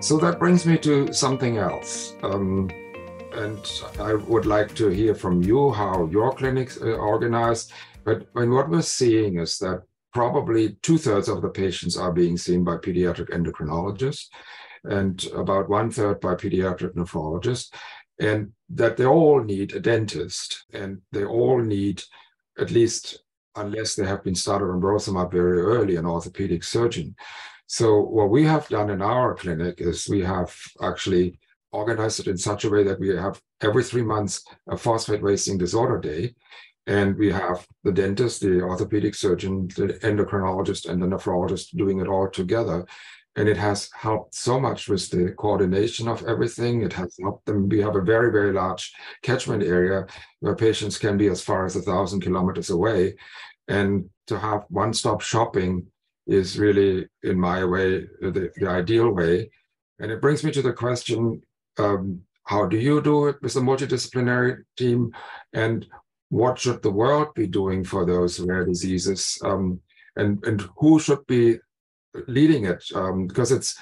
So that brings me to something else. Um, and I would like to hear from you how your clinics are organized. But when what we're seeing is that probably two thirds of the patients are being seen by pediatric endocrinologists and about one third by pediatric nephrologists, and that they all need a dentist and they all need, at least unless they have been started on burosumab very early, an orthopedic surgeon. So what we have done in our clinic is we have actually organized it in such a way that we have every three months a phosphate wasting disorder day. And we have the dentist, the orthopedic surgeon, the endocrinologist, and the nephrologist doing it all together. And it has helped so much with the coordination of everything. It has helped them. We have a very, very large catchment area where patients can be as far as a thousand kilometers away. And to have one stop shopping is really, in my way, the, the ideal way. And it brings me to the question um, how do you do it with a multidisciplinary team? And what should the world be doing for those rare diseases? Um, and, and who should be leading it? Um, because it's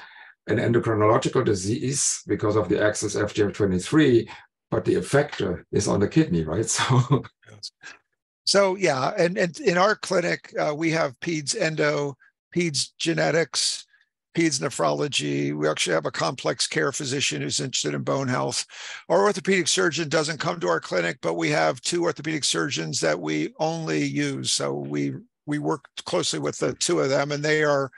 an endocrinological disease because of the excess FGF23, but the effector is on the kidney, right? So, so yeah, and, and in our clinic, uh, we have peds endo peds genetics, peds nephrology. We actually have a complex care physician who's interested in bone health. Our orthopedic surgeon doesn't come to our clinic, but we have two orthopedic surgeons that we only use. So we we work closely with the two of them, and they are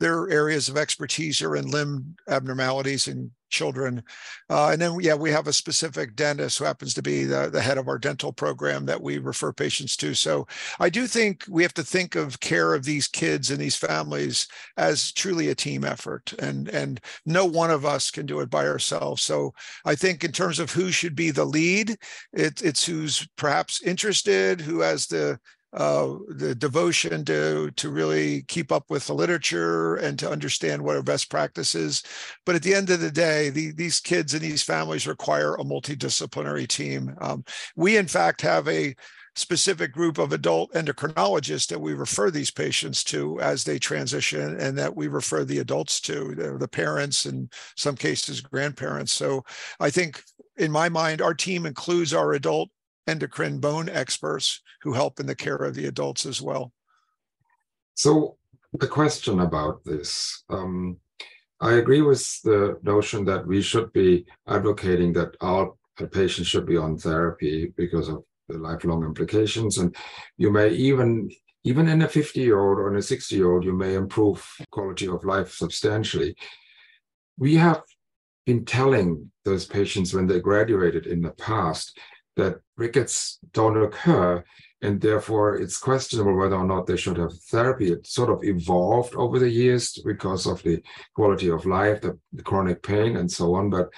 their areas of expertise are in limb abnormalities in children. Uh, and then, yeah, we have a specific dentist who happens to be the, the head of our dental program that we refer patients to. So I do think we have to think of care of these kids and these families as truly a team effort. And, and no one of us can do it by ourselves. So I think in terms of who should be the lead, it, it's who's perhaps interested, who has the uh, the devotion to to really keep up with the literature and to understand what are best practices. But at the end of the day, the, these kids and these families require a multidisciplinary team. Um, we, in fact, have a specific group of adult endocrinologists that we refer these patients to as they transition and that we refer the adults to the, the parents and some cases grandparents so i think in my mind our team includes our adult endocrine bone experts who help in the care of the adults as well. So, the question about this um, I agree with the notion that we should be advocating that our patients should be on therapy because of the lifelong implications. And you may even, even in a 50 year old or in a 60 year old, you may improve quality of life substantially. We have been telling those patients when they graduated in the past that rickets don't occur and therefore it's questionable whether or not they should have therapy. It sort of evolved over the years because of the quality of life, the, the, chronic pain, and so on. But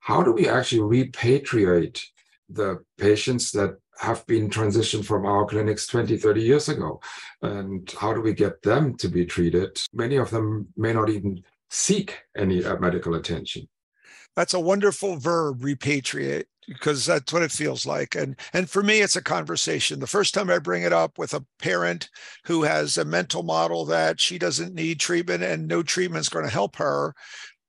how do we actually repatriate the patients that have been transitioned from our clinics 20, 30 years ago? And how do we get them to be treated? Many of them may not even seek any uh, medical attention. That's a wonderful verb, repatriate because that's what it feels like. And and for me it's a conversation. The first time i bring it up with a parent who has a mental model that she doesn't need treatment and no treatment is going to help her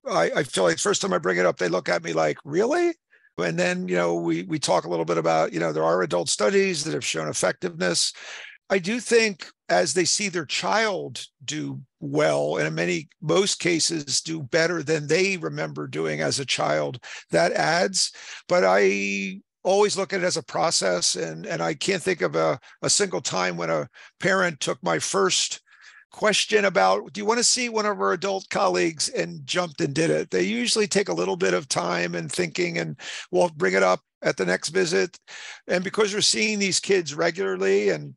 I, I feel like first time i bring it up they look at me like really? And then you know we we talk a little bit about you know there are adult studies that have shown effectiveness I do think as they see their child do well, and in many most cases do better than they remember doing as a child, that adds. But I always look at it as a process, and and I can't think of a, a single time when a parent took my first question about do you want to see one of our adult colleagues? and jumped and did it. They usually take a little bit of time and thinking and we'll bring it up at the next visit. And because we're seeing these kids regularly and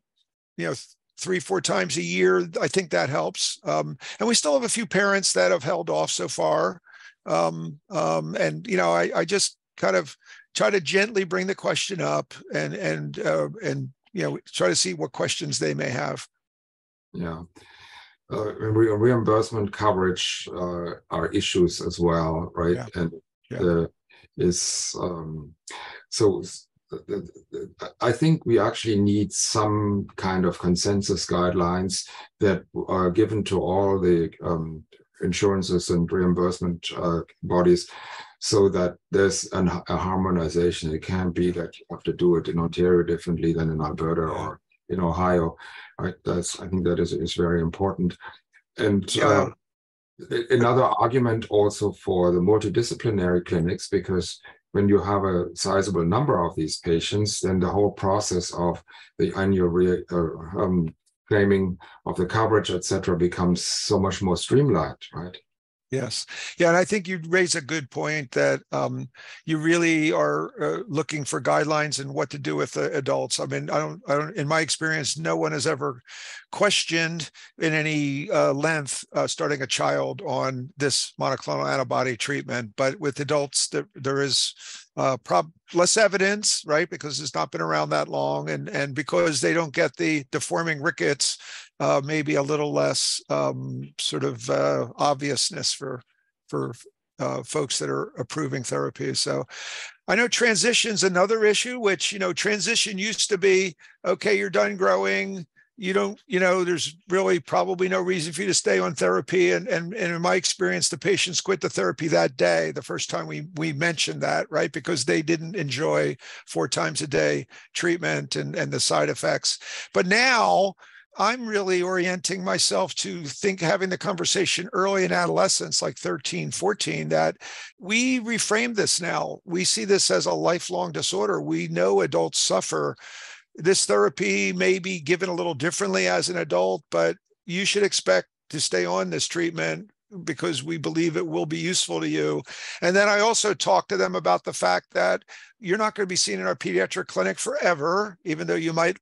you know three four times a year i think that helps. Um, and we still have a few parents that have held off so far. Um, um, and you know I, I, just kind of try to gently bring the question up and and uh, and you know try to see what questions they may have. Yeah. Uh, reimbursement coverage uh, are issues as well right? Yeah. and yeah. is um, so I think we actually need some kind of consensus guidelines that are given to all the um, insurances and reimbursement uh, bodies so that there's an, a harmonization. It can't be that you have to do it in Ontario differently than in Alberta or in Ohio. Right? That's I think that is is very important. And yeah. uh, another argument also for the multidisciplinary clinics because when you have a sizable number of these patients, then the whole process of the annual re, uh, um, claiming of the coverage, etc., becomes so much more streamlined, right? Yes. Yeah. And I think you raise a good point that um, you really are uh, looking for guidelines and what to do with the adults. I mean, I don't, I don't, in my experience, no one has ever questioned in any uh, length uh, starting a child on this monoclonal antibody treatment. But with adults, there, there is uh, prob- less evidence, right? Because it's not been around that long, and and because they don't get the deforming rickets uh, maybe a little less um, sort of uh, obviousness for for uh, folks that are approving therapy. So I know transition's another issue, which you know transition used to be okay, you're done growing. You don't, you know, there's really probably no reason for you to stay on therapy. And, and, and in my experience, the patients quit the therapy that day, the first time we we mentioned that, right? Because they didn't enjoy four times a day treatment and, and the side effects. But now I'm really orienting myself to think having the conversation early in adolescence, like 13, 14, that we reframe this now. We see this as a lifelong disorder. We know adults suffer. This therapy may be given a little differently as an adult, but you should expect to stay on this treatment because we believe it will be useful to you. And then I also talk to them about the fact that you're not going to be seen in our pediatric clinic forever, even though you might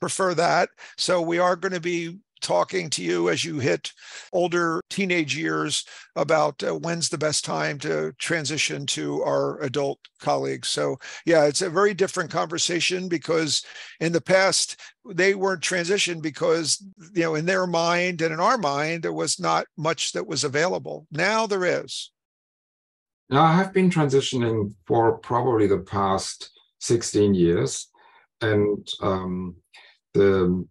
prefer that. So we are going to be talking to you as you hit older teenage years about uh, when's the best time to transition to our adult colleagues. So, yeah, it's a very different conversation because in the past they weren't transitioned because, you know, in their mind and in our mind, there was not much that was available. Now there is. Now, I have been transitioning for probably the past 16 years. And um, the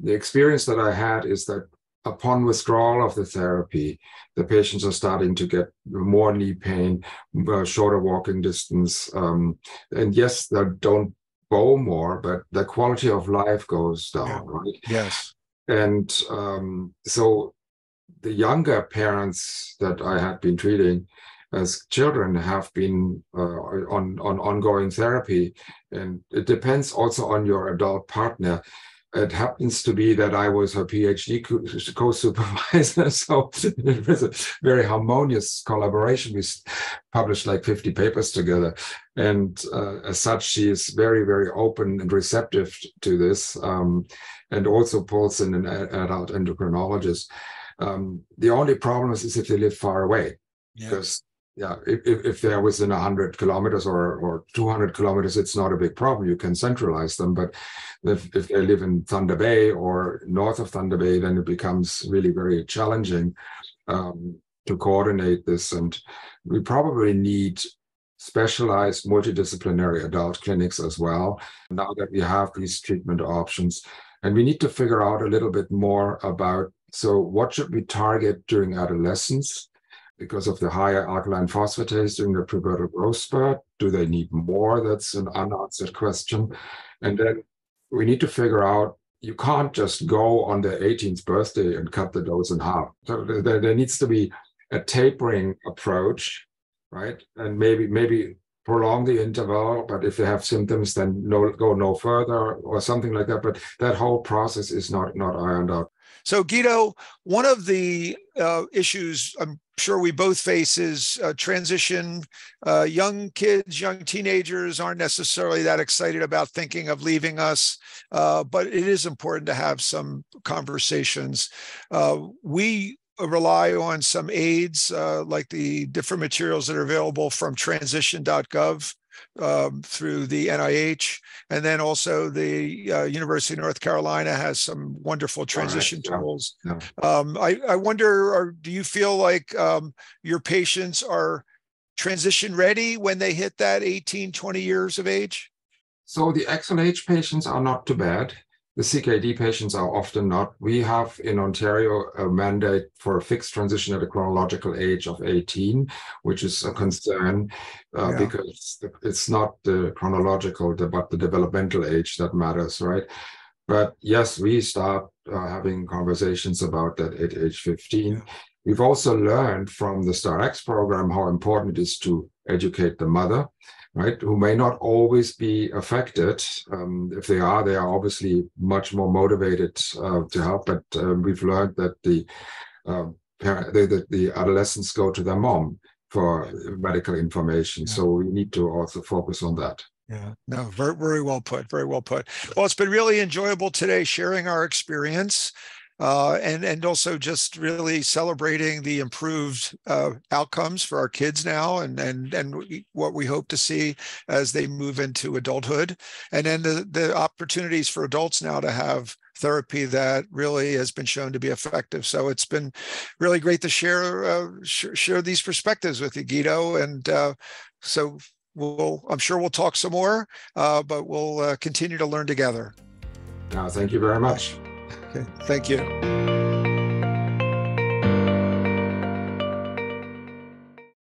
the experience that I had is that upon withdrawal of the therapy, the patients are starting to get more knee pain, uh, shorter walking distance, um, and yes, they don't bow more, but the quality of life goes down, yeah. right? Yes. And um, so the younger parents that I had been treating as children have been uh, on on ongoing therapy, and it depends also on your adult partner. It happens to be that I was her PhD co-supervisor, so it was a very harmonious collaboration. We published like 50 papers together, and uh, as such, she is very, very open and receptive to this, um, and also Paulson, an adult endocrinologist. Um, the only problem is, is if they live far away, because yeah, if, if they're within 100 kilometers or, or 200 kilometers, it's not a big problem. You can centralize them. But if, if they live in Thunder Bay or north of Thunder Bay, then it becomes really very challenging um, to coordinate this. And we probably need specialized multidisciplinary adult clinics as well, now that we have these treatment options. And we need to figure out a little bit more about so, what should we target during adolescence? Because of the higher alkaline phosphatase during the pubertal growth spurt? Do they need more? That's an unanswered question. And then we need to figure out you can't just go on their 18th birthday and cut the dose in half. So there, there needs to be a tapering approach, right? And maybe maybe prolong the interval, but if they have symptoms, then no, go no further or something like that. But that whole process is not not ironed out. So Guido, one of the uh, issues I'm sure we both face is uh, transition. Uh, young kids, young teenagers aren't necessarily that excited about thinking of leaving us, uh, but it is important to have some conversations. Uh, we rely on some aids uh, like the different materials that are available from transition.gov um, through the NIH. And then also the uh, University of North Carolina has some wonderful transition right. tools. Yeah. Um, I, I wonder, or do you feel like um, your patients are transition ready when they hit that 18, 20 years of age? So the XLH patients are not too bad. The CKD patients are often not. We have in Ontario a mandate for a fixed transition at a chronological age of 18, which is a concern uh, yeah. because it's not the chronological, but the developmental age that matters, right? But yes, we start uh, having conversations about that at age 15. Yeah. We've also learned from the STAR-X program how important it is to educate the mother right, who may not always be affected. Um, if they are, they are obviously much more motivated uh, to help. But uh, we've learned that the, uh, the, the adolescents go to their mom for medical information. Yeah. So we need to also focus on that. Yeah, no, very, very well put. Very well put. Well, it's been really enjoyable today sharing our experience uh, and and also just really celebrating the improved uh, outcomes for our kids now, and and and what we hope to see as they move into adulthood, and then the the opportunities for adults now to have therapy that really has been shown to be effective. So it's been really great to share uh, sh- share these perspectives with you, Guido, and uh, so we'll I'm sure we'll talk some more, uh, but we'll uh, continue to learn together. thank you very much. Okay, thank you.